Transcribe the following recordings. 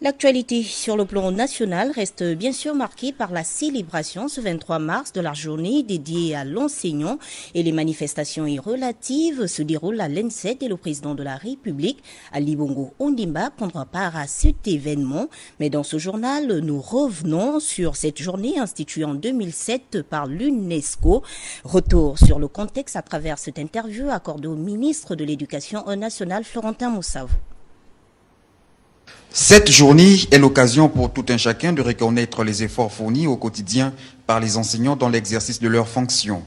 L'actualité sur le plan national reste bien sûr marquée par la célébration ce 23 mars de la journée dédiée à l'enseignant et les manifestations y se déroulent à l'ENSET et le président de la République, Ali Bongo Ondimba, prendra part à cet événement. Mais dans ce journal, nous revenons sur cette journée instituée en 2007 par l'UNESCO. Retour sur le contexte à travers cette interview accordée au ministre de l'Éducation nationale, Florentin Moussavou. Cette journée est l'occasion pour tout un chacun de reconnaître les efforts fournis au quotidien par les enseignants dans l'exercice de leurs fonctions.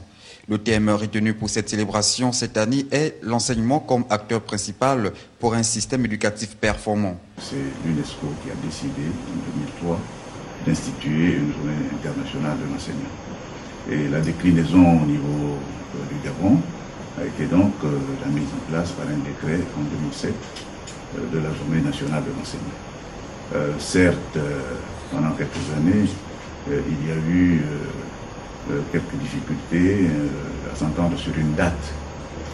Le thème retenu pour cette célébration cette année est l'enseignement comme acteur principal pour un système éducatif performant. C'est l'UNESCO qui a décidé en 2003 d'instituer une journée internationale de l'enseignement. Et la déclinaison au niveau euh, du Gabon a été donc euh, la mise en place par un décret en 2007 euh, de la journée nationale de l'enseignement. Euh, certes, euh, pendant quelques années, il y a eu quelques difficultés à s'entendre sur une date,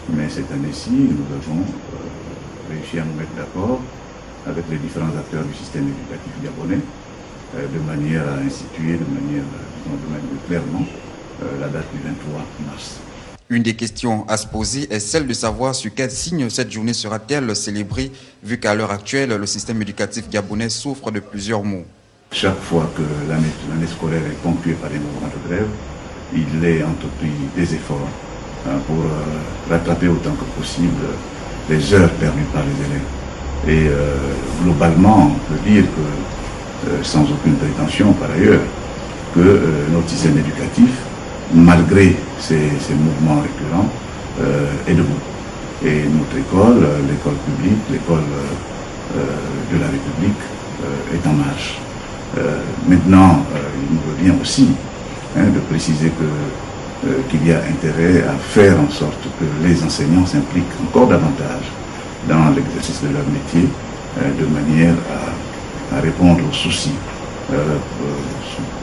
mais cette année-ci, nous avons réussi à nous mettre d'accord avec les différents acteurs du système éducatif gabonais, de manière à instituer de manière, de clairement la date du 23 mars. Une des questions à se poser est celle de savoir sur quel signe cette journée sera-t-elle célébrée, vu qu'à l'heure actuelle, le système éducatif gabonais souffre de plusieurs maux. Chaque fois que l'année scolaire est ponctuée par des mouvements de grève, il est entrepris des efforts hein, pour euh, rattraper autant que possible les heures perdues par les élèves. Et euh, globalement, on peut dire que, euh, sans aucune prétention par ailleurs, que notre système éducatif malgré ces, mouvements récurrents, euh, est debout. Et notre école, euh, l'école publique, l'école euh, de la République, est en marche. maintenant, il nous revient aussi hein, de préciser qu'il y a intérêt à faire en sorte que les enseignants s'impliquent encore davantage dans l'exercice de leur métier, de manière à, répondre aux soucis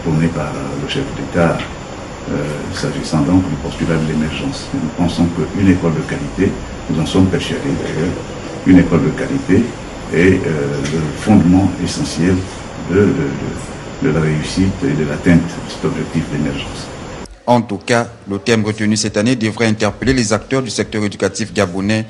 tournés par le chef d'État euh, s'agissant donc du postulat de l'émergence. Nous pensons qu'une école de qualité, nous en sommes persuadés d'ailleurs, une école de qualité est euh, le fondement essentiel de, de la réussite et de l'atteinte de cet objectif d'émergence. En tout cas, le thème retenu cette année devrait interpeller les acteurs du secteur éducatif gabonais